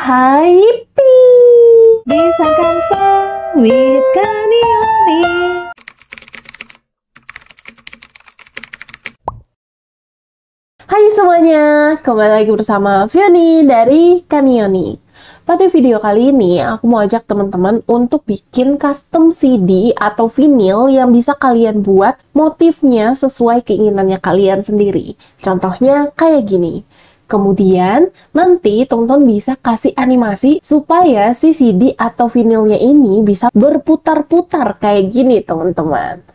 Haipi Bisa Canva with Kanioni Hai semuanya, kembali lagi bersama Fioni dari Kanioni. Pada video kali ini, aku mau ajak teman-teman untuk bikin custom CD atau vinyl yang bisa kalian buat motifnya sesuai keinginannya kalian sendiri. Contohnya kayak gini. Kemudian, nanti teman-teman bisa kasih animasi supaya si CD atau vinilnya ini bisa berputar-putar kayak gini, teman-teman.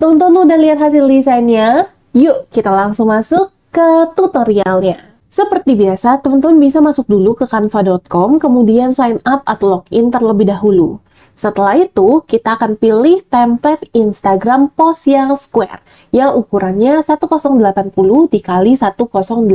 Teman-teman udah lihat hasil desainnya? Yuk, kita langsung masuk ke tutorialnya. Seperti biasa, teman-teman bisa masuk dulu ke canva.com, kemudian sign up atau login terlebih dahulu. Setelah itu, kita akan pilih template Instagram post yang square, yang ukurannya 1080 dikali 1080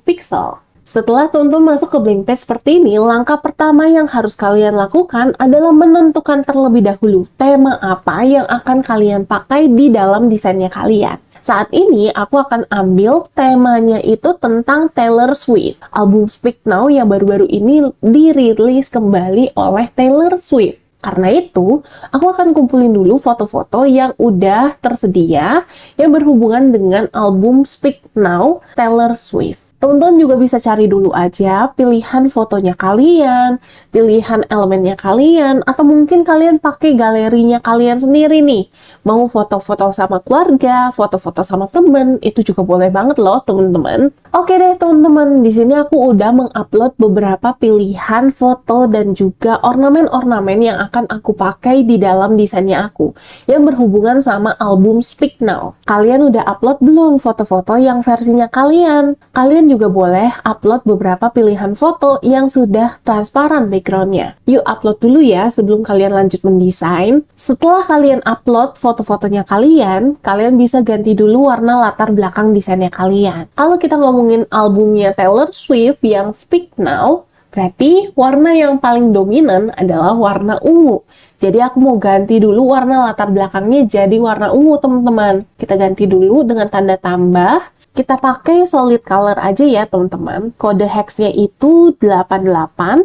pixel. Setelah teman-teman masuk ke blank page seperti ini, langkah pertama yang harus kalian lakukan adalah menentukan terlebih dahulu tema apa yang akan kalian pakai di dalam desainnya kalian. Saat ini aku akan ambil temanya itu tentang Taylor Swift. Album Speak Now yang baru-baru ini dirilis kembali oleh Taylor Swift. Karena itu, aku akan kumpulin dulu foto-foto yang udah tersedia yang berhubungan dengan album Speak Now Taylor Swift. Teman-teman juga bisa cari dulu aja pilihan fotonya kalian, pilihan elemennya kalian, atau mungkin kalian pakai galerinya kalian sendiri nih. Mau foto-foto sama keluarga, foto-foto sama temen, itu juga boleh banget loh teman-teman. Oke deh teman-teman, di sini aku udah mengupload beberapa pilihan foto dan juga ornamen-ornamen yang akan aku pakai di dalam desainnya aku, yang berhubungan sama album Speak Now. Kalian udah upload belum foto-foto yang versinya kalian? Kalian juga boleh upload beberapa pilihan foto yang sudah transparan backgroundnya. Yuk upload dulu ya sebelum kalian lanjut mendesain. Setelah kalian upload foto-fotonya kalian, kalian bisa ganti dulu warna latar belakang desainnya kalian. Kalau kita ngomongin albumnya Taylor Swift yang Speak Now, berarti warna yang paling dominan adalah warna ungu. Jadi aku mau ganti dulu warna latar belakangnya jadi warna ungu teman-teman. Kita ganti dulu dengan tanda tambah kita pakai solid color aja ya teman-teman. Kode hexnya itu 88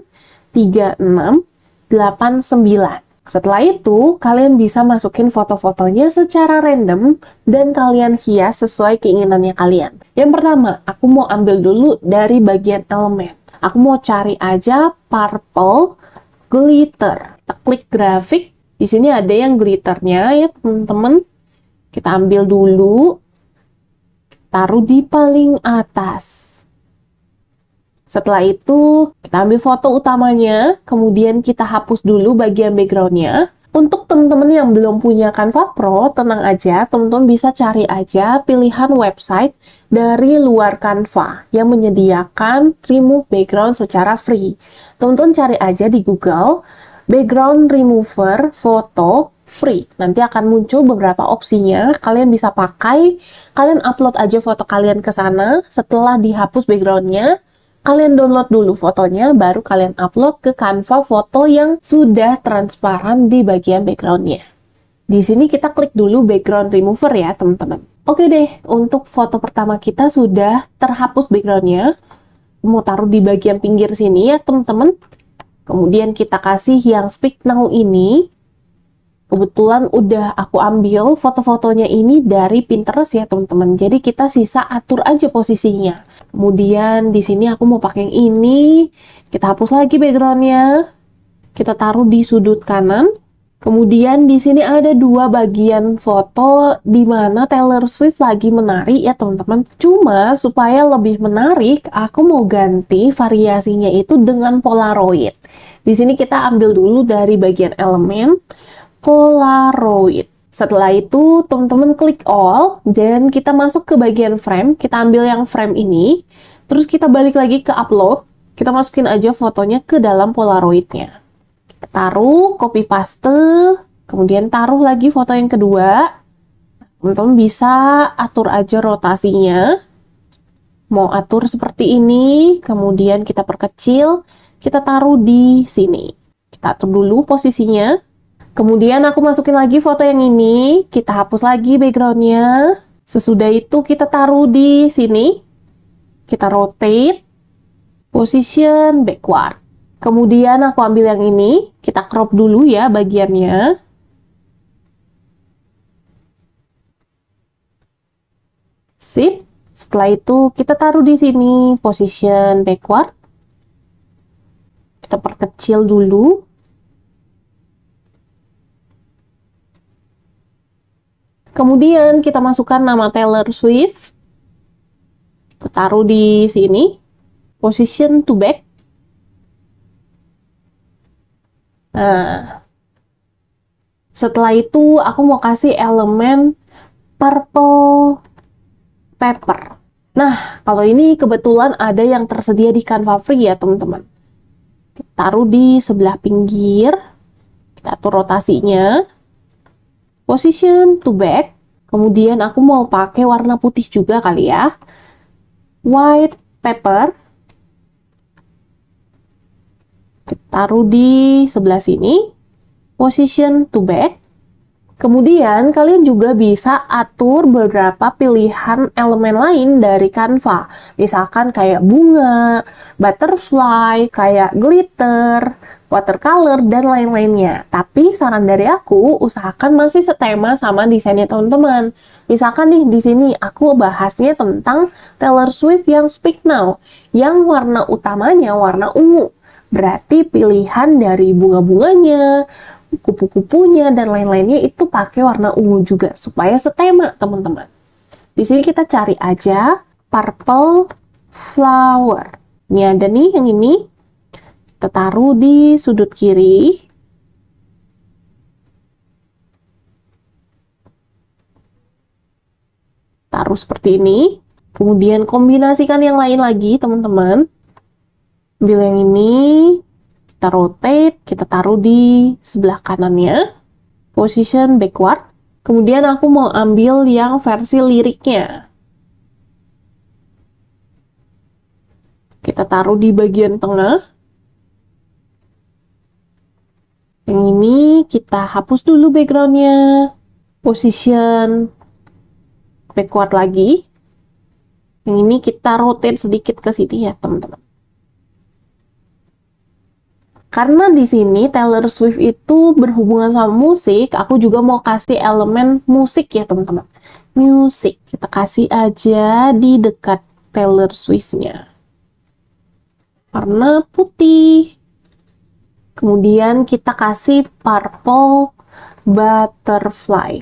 36 89. Setelah itu, kalian bisa masukin foto-fotonya secara random dan kalian hias sesuai keinginannya kalian. Yang pertama, aku mau ambil dulu dari bagian elemen. Aku mau cari aja purple glitter. Kita klik grafik. Di sini ada yang glitternya ya teman-teman. Kita ambil dulu taruh di paling atas. Setelah itu, kita ambil foto utamanya, kemudian kita hapus dulu bagian backgroundnya. Untuk teman-teman yang belum punya Canva Pro, tenang aja, teman-teman bisa cari aja pilihan website dari luar Canva yang menyediakan remove background secara free. Teman-teman cari aja di Google, background remover foto free. Nanti akan muncul beberapa opsinya. Kalian bisa pakai, kalian upload aja foto kalian ke sana. Setelah dihapus backgroundnya, kalian download dulu fotonya, baru kalian upload ke Canva foto yang sudah transparan di bagian backgroundnya. Di sini kita klik dulu background remover ya, teman-teman. Oke deh, untuk foto pertama kita sudah terhapus backgroundnya. Mau taruh di bagian pinggir sini ya, teman-teman. Kemudian kita kasih yang speak now ini Kebetulan udah aku ambil foto-fotonya ini dari Pinterest ya teman-teman. Jadi kita sisa atur aja posisinya. Kemudian di sini aku mau pakai yang ini. Kita hapus lagi backgroundnya. Kita taruh di sudut kanan. Kemudian di sini ada dua bagian foto di mana Taylor Swift lagi menari ya teman-teman. Cuma supaya lebih menarik, aku mau ganti variasinya itu dengan Polaroid. Di sini kita ambil dulu dari bagian elemen Polaroid. Setelah itu, teman-teman klik all, dan kita masuk ke bagian frame. Kita ambil yang frame ini, terus kita balik lagi ke upload. Kita masukin aja fotonya ke dalam Polaroidnya. Kita taruh, copy paste, kemudian taruh lagi foto yang kedua. Teman-teman bisa atur aja rotasinya. Mau atur seperti ini, kemudian kita perkecil, kita taruh di sini. Kita atur dulu posisinya. Kemudian aku masukin lagi foto yang ini, kita hapus lagi backgroundnya. Sesudah itu kita taruh di sini, kita rotate, position backward. Kemudian aku ambil yang ini, kita crop dulu ya bagiannya. Sip. Setelah itu kita taruh di sini position backward. Kita perkecil dulu. Kemudian kita masukkan nama Taylor Swift. Kita taruh di sini. Position to back. Nah, setelah itu aku mau kasih elemen purple pepper. Nah, kalau ini kebetulan ada yang tersedia di Canva Free ya, teman-teman. Taruh di sebelah pinggir. Kita atur rotasinya. Position to back. Kemudian aku mau pakai warna putih juga kali ya. White. Kita taruh di sebelah sini. Position to back. Kemudian kalian juga bisa atur beberapa pilihan elemen lain dari Canva. Misalkan kayak bunga, butterfly, kayak glitter, watercolor, dan lain-lainnya. Tapi saran dari aku, usahakan masih setema sama desainnya teman-teman. Misalkan nih di sini aku bahasnya tentang Taylor Swift yang Speak Now, yang warna utamanya warna ungu. Berarti pilihan dari bunga-bunganya, kupu-kupunya dan lain-lainnya itu pakai warna ungu juga supaya setema teman-teman. Di sini kita cari aja purple flower. Ini ada nih yang ini. Kita taruh di sudut kiri. Taruh seperti ini. Kemudian kombinasikan yang lain lagi teman-teman. Ambil yang ini, kita rotate, kita taruh di sebelah kanannya, position backward. Kemudian aku mau ambil yang versi liriknya. Kita taruh di bagian tengah. Yang ini kita hapus dulu backgroundnya. Position backward lagi. Yang ini kita rotate sedikit ke sini ya teman-teman. Karena di sini Taylor Swift itu berhubungan sama musik, aku juga mau kasih elemen musik ya teman-teman. Musik, kita kasih aja di dekat Taylor Swift-nya. Warna putih. Kemudian kita kasih purple butterfly.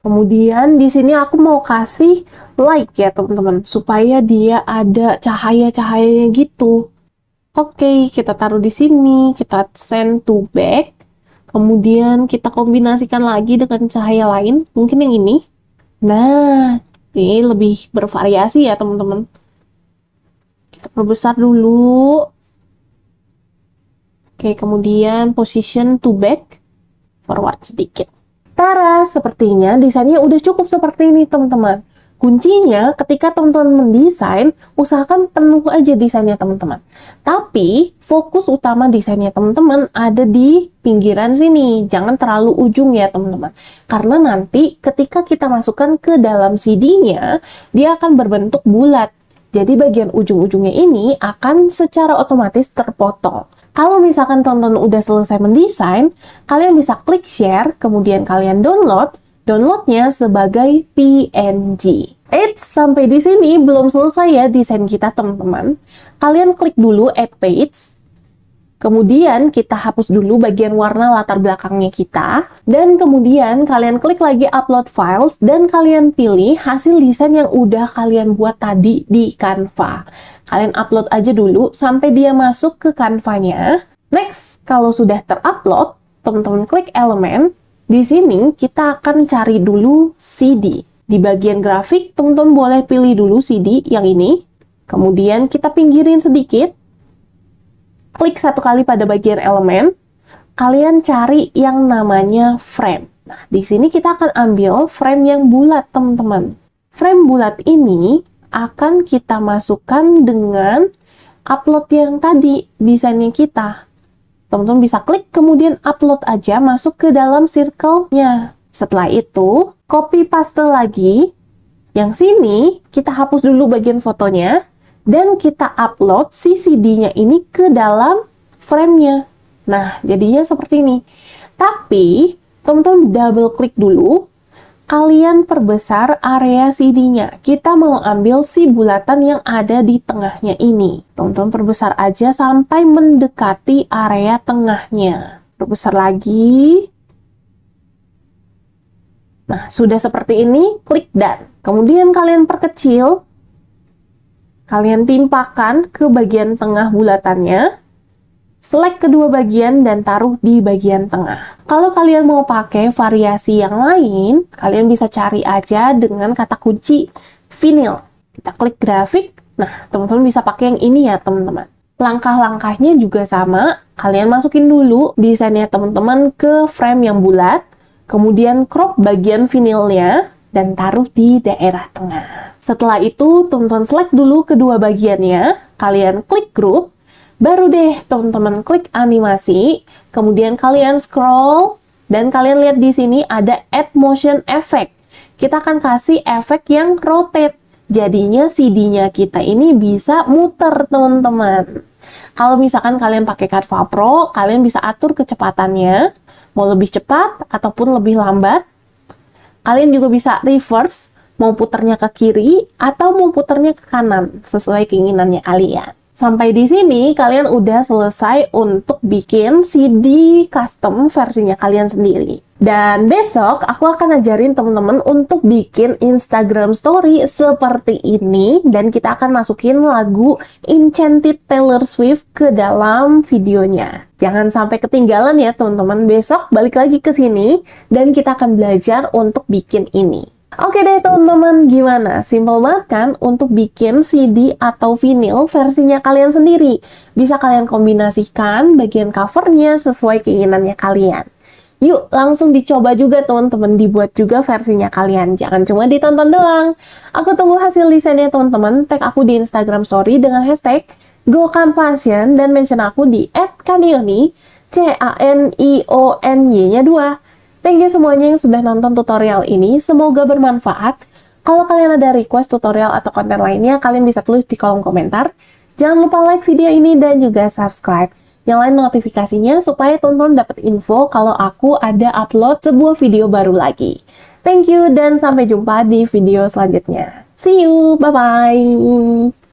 Kemudian di sini aku mau kasih light ya teman-teman, supaya dia ada cahaya-cahayanya gitu. Oke, kita taruh di sini, kita send to back. Kemudian kita kombinasikan lagi dengan cahaya lain, mungkin yang ini. Nah, ini lebih bervariasi ya teman-teman. Kita perbesar dulu. Oke, kemudian position to back, forward sedikit. Tara, sepertinya desainnya udah cukup seperti ini teman-teman. Kuncinya ketika teman-teman mendesain, usahakan penuh aja desainnya teman-teman. Tapi fokus utama desainnya teman-teman ada di pinggiran sini, jangan terlalu ujung ya teman-teman. Karena nanti ketika kita masukkan ke dalam CD-nya, dia akan berbentuk bulat. Jadi bagian ujung-ujungnya ini akan secara otomatis terpotong. Kalau misalkan tonton udah selesai mendesain, kalian bisa klik share, kemudian kalian download, downloadnya sebagai PNG. Eits, sampai di sini belum selesai ya desain kita teman-teman. Kalian klik dulu Add Page, Kemudian kita hapus dulu bagian warna latar belakangnya kita, dan kemudian kalian klik lagi upload files, dan kalian pilih hasil desain yang udah kalian buat tadi di Canva. Kalian upload aja dulu sampai dia masuk ke Canva-nya. Next, kalau sudah terupload, teman-teman klik elemen, di sini kita akan cari dulu CD. Di bagian grafik, teman-teman boleh pilih dulu CD yang ini. Kemudian kita pinggirin sedikit, klik satu kali pada bagian elemen, kalian cari yang namanya frame. Nah, di sini kita akan ambil frame yang bulat, teman-teman. Frame bulat ini akan kita masukkan dengan upload yang tadi, desainnya kita. Teman-teman bisa klik, kemudian upload aja, masuk ke dalam circle-nya. Setelah itu, copy paste lagi Yang sini kita hapus dulu bagian fotonya dan kita upload si CD-nya ini ke dalam frame-nya. Nah, jadinya seperti ini. Tapi, teman-teman double klik dulu kalian perbesar area CD-nya. Kita mau ambil si bulatan yang ada di tengahnya ini. Tonton perbesar aja sampai mendekati area tengahnya. Perbesar lagi. Nah, sudah seperti ini, klik dan. Kemudian kalian perkecil. Kalian timpakan ke bagian tengah bulatannya select kedua bagian dan taruh di bagian tengah. Kalau kalian mau pakai variasi yang lain, kalian bisa cari aja dengan kata kunci vinyl. Kita klik grafik, nah teman-teman bisa pakai yang ini ya teman-teman. Langkah-langkahnya juga sama, kalian masukin dulu desainnya teman-teman ke frame yang bulat, kemudian crop bagian vinilnya, dan taruh di daerah tengah. Setelah itu, teman-teman select dulu kedua bagiannya, kalian klik group, Baru deh teman-teman klik animasi, kemudian kalian scroll, dan kalian lihat di sini ada add motion effect. Kita akan kasih efek yang rotate. Jadinya CD-nya kita ini bisa muter teman-teman. Kalau misalkan kalian pakai Canva Pro, kalian bisa atur kecepatannya, mau lebih cepat ataupun lebih lambat. Kalian juga bisa reverse, mau puternya ke kiri atau mau puternya ke kanan, sesuai keinginannya kalian. Sampai di sini kalian udah selesai untuk bikin CD custom versinya kalian sendiri. Dan besok aku akan ajarin teman-teman untuk bikin Instagram story seperti ini dan kita akan masukin lagu Enchanted Taylor Swift ke dalam videonya. Jangan sampai ketinggalan ya teman-teman. Besok balik lagi ke sini dan kita akan belajar untuk bikin ini. Oke deh teman-teman, gimana? Simple banget kan untuk bikin CD atau vinyl versinya kalian sendiri. Bisa kalian kombinasikan bagian covernya sesuai keinginannya kalian. Yuk, langsung dicoba juga teman-teman, dibuat juga versinya kalian. Jangan cuma ditonton doang. Aku tunggu hasil desainnya teman-teman. Tag aku di Instagram Story dengan hashtag GoCanFashion dan mention aku di @kanioni, C-A-N-I-O-N-Y-nya 2. Thank you semuanya yang sudah nonton tutorial ini. Semoga bermanfaat. Kalau kalian ada request tutorial atau konten lainnya, kalian bisa tulis di kolom komentar. Jangan lupa like video ini dan juga subscribe. Nyalain notifikasinya supaya tonton dapat info kalau aku ada upload sebuah video baru lagi. Thank you dan sampai jumpa di video selanjutnya. See you, bye-bye!